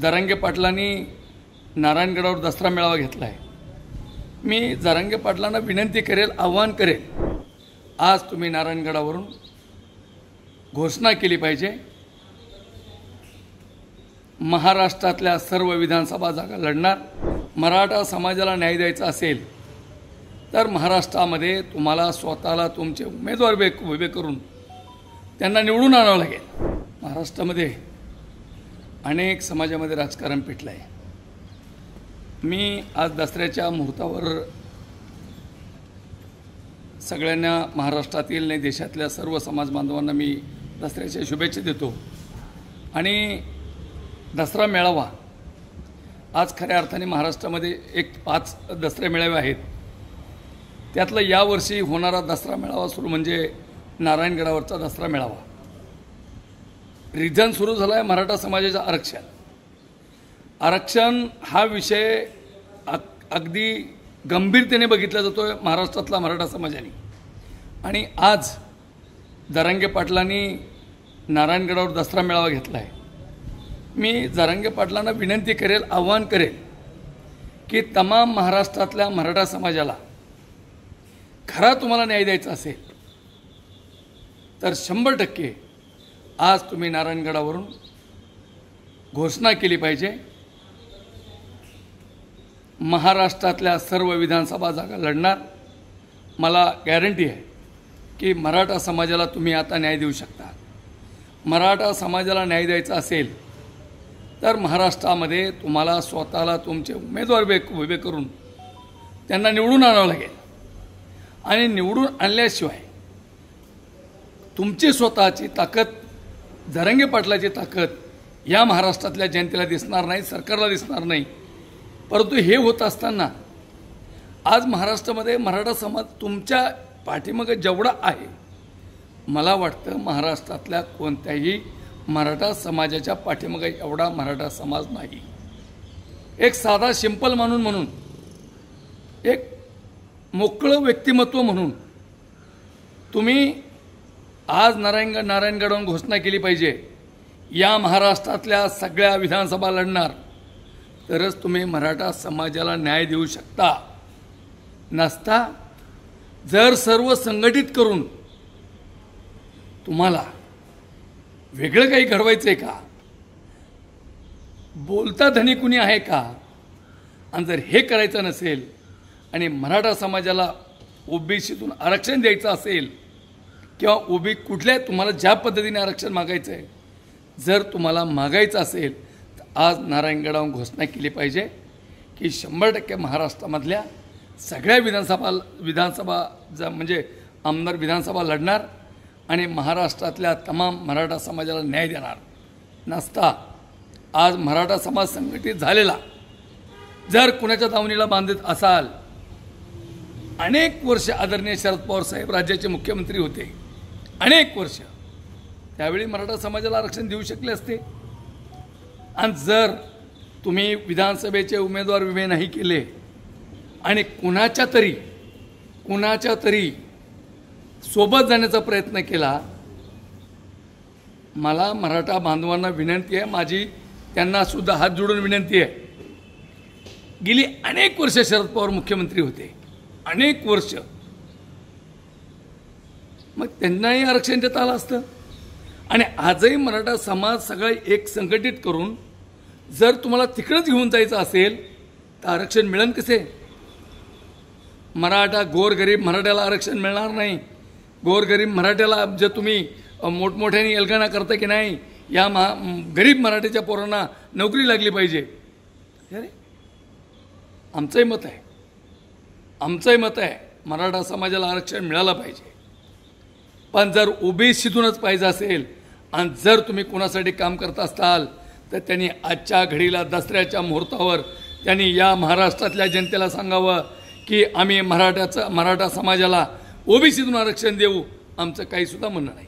जरांगे पाटलांनी नारायणगडावर दसरा मेळावा घेतला आहे मी जरांगे पाटलांना विनंती करेल आव्हान करेल. आज तुम्ही नारायणगडावरून घोषणा केली पाहिजे. महाराष्ट्रातल्या सर्व विधानसभा जागा लढणार. मराठा समाजाला न्याय द्यायचा असेल तर महाराष्ट्रामध्ये तुम्हाला स्वतःला तुमचे उमेदवार उभे उभे करून त्यांना निवडून आणावं लागेल. महाराष्ट्रामध्ये अनेक समाजामध्ये राजकारण पेटलं आहे मी आज दसऱ्याच्या मुहूर्तावर सगळ्यांना महाराष्ट्रातील आणि देशातल्या सर्व समाज बांधवांना मी दसऱ्याच्या शुभेच्छा देतो. आणि दसरा मेळावा आज खऱ्या अर्थाने महाराष्ट्रामध्ये एक पाच दसरे मेळावे आहेत. त्यातलं यावर्षी होणारा दसरा मेळावा सुरू म्हणजे नारायणगडावरचा दसरा मेळावा. रिझन सुरू झाला आहे मराठा समाजाचं आरक्षण. आरक्षण हा विषय अग अगदी गंभीरतेने बघितला जातो आहे महाराष्ट्रातला मराठा समाजाने. आणि आज जरांगे पाटलांनी नारायणगडावर दसरा मेळावा घेतला आहे मी जरांगे पाटलांना विनंती करेल आव्हान करेल की तमाम महाराष्ट्रातल्या मराठा समाजाला खरा तुम्हाला न्याय द्यायचा असेल तर शंभर टक्के आज तुम्ही नारायणगडावरून घोषणा केली पाहिजे. महाराष्ट्रातल्या सर्व विधानसभा जागा लढणार. मला गॅरंटी आहे की मराठा समाजाला तुम्ही आता न्याय देऊ शकता. मराठा समाजाला न्याय द्यायचा असेल तर महाराष्ट्रामध्ये तुम्हाला स्वतःला तुमचे उमेदवार उभे उभे करून त्यांना निवडून आणावं लागेल. आणि निवडून आणल्याशिवाय तुमची स्वतःची ताकद जरंगे पाटलाची ताकद या महाराष्ट्रातल्या जनतेला दिसणार नाही सरकारला दिसणार नाही. परंतु हे होत असताना आज महाराष्ट्रामध्ये मराठा समाज तुमच्या पाठीमागं जेवढा आहे मला वाटतं महाराष्ट्रातल्या कोणत्याही मराठा समाजाच्या पाठीमागं एवढा मराठा समाज नाही. एक साधा सिंपल मानून म्हणून एक मोकळं व्यक्तिमत्व म्हणून तुम्ही आज नारायण नारायणगडवरून घोषणा केली पाहिजे. या महाराष्ट्रातल्या सगळ्या विधानसभा लढणार. तरच तुम्ही मराठा समाजाला न्याय देऊ शकता. नसता जर सर्व संघटित करून तुम्हाला वेगळं काही घडवायचं आहे का? बोलता धनी कुणी आहे का? आणि जर हे करायचं नसेल आणि मराठा समाजाला ओबीसीतून आरक्षण द्यायचं असेल किंवा ओबी कुठल्या तुम्हाला ज्या पद्धतीने आरक्षण मागायचं आहे जर तुम्हाला मागायचं असेल तर आज नारायणगडावर घोषणा केली पाहिजे की शंभर टक्के महाराष्ट्रामधल्या सगळ्या विधानसभा विधानसभा ज म्हणजे आमदार विधानसभा लढणार आणि महाराष्ट्रातल्या तमाम मराठा समाजाला न्याय देणार. नसता आज मराठा समाज संघटित झालेला. जर कुणाच्या दावणीला बांधत असाल अनेक वर्ष आदरणीय शरद पवार साहेब राज्याचे मुख्यमंत्री होते. अनेक वर्ष. त्यावेळी मराठा समाजाला आरक्षण देऊ शकले असते. आणि जर तुम्ही विधानसभेचे उमेदवार उभे नाही केले आणि कुणाच्या तरी कुणाच्या तरी सोबत जाण्याचा प्रयत्न केला मला मराठा बांधवांना विनंती आहे माझी त्यांना सुद्धा हात जोडून विनंती आहे. गेली अनेक वर्ष शरद पवार मुख्यमंत्री होते. अनेक वर्ष. मग त्यांनाही आरक्षण देता आलं असतं. आणि आजही मराठा समाज सगळा एक संघटित करून जर तुम्हाला तिकडंच घेऊन जायचं असेल तर आरक्षण मिळेल कसे? मराठा गोरगरीब मराठ्याला आरक्षण मिळणार नाही. गोरगरीब मराठ्याला जर तुम्ही मोठमोठ्याने एल्गाना करता की नाही या महा गरीब मराठीच्या पोरांना नोकरी लागली पाहिजे. अरे आमचंही मत आहे. आमचंही मत आहे मराठा समाजाला आरक्षण मिळालं पाहिजे. पण जर ओबीसीतूनच पाहिजे असेल आणि जर तुम्ही कोणासाठी काम करत असाल तर त्यांनी आजच्या घडीला दसऱ्याच्या मुहूर्तावर त्यांनी या महाराष्ट्रातल्या जनतेला सांगावं की आम्ही मराठ्याचं मराठा समाजाला ओबीसीतून आरक्षण देऊ आमचं काहीसुद्धा म्हणणं नाही.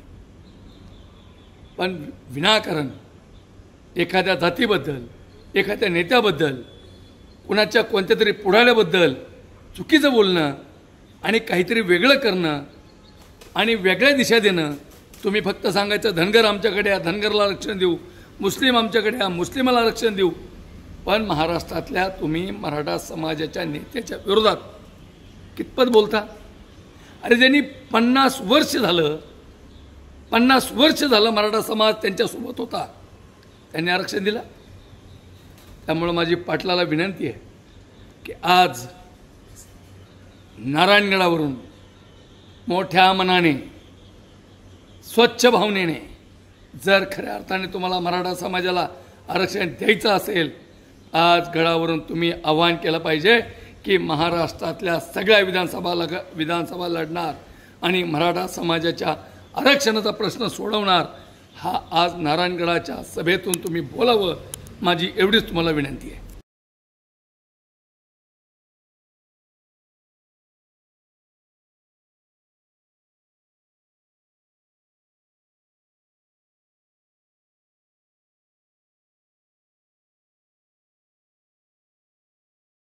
पण विनाकारण एखाद्या जातीबद्दल एखाद्या नेत्याबद्दल कुणाच्या कोणत्या तरी पुढाऱ्याबद्दल चुकीचं बोलणं आणि काहीतरी वेगळं करणं आणि वेगळ्या दिशा देणं. तुम्ही फक्त सांगायचं धनगर आमच्याकडे या धनगरला आरक्षण देऊ. मुस्लिम आमच्याकडे या मुस्लिमाला आरक्षण देऊ. पण महाराष्ट्रातल्या तुम्ही मराठा समाजाच्या नेत्याच्या विरोधात कितपत बोलता? अरे ज्यांनी पन्नास वर्ष झालं पन्नास वर्ष झालं मराठा समाज त्यांच्यासोबत होता. त्यांनी आरक्षण दिलं. त्यामुळं माझी पाटलाला विनंती आहे की आज नारायणगडावरून मोठ्या मनाने स्वच्छ भावनेने जर खऱ्या अर्थाने तुम्हाला मराठा समाजाला आरक्षण द्यायचं असेल आज गडावरून तुम्ही आव्हान केलं पाहिजे की महाराष्ट्रातल्या सगळ्या विधानसभा लग विधानसभा लढणार आणि मराठा समाजाच्या आरक्षणाचा प्रश्न सोडवणार हा आज नारायणगडाच्या सभेतून तुम्ही बोलावं माझी एवढीच तुम्हाला विनंती आहे.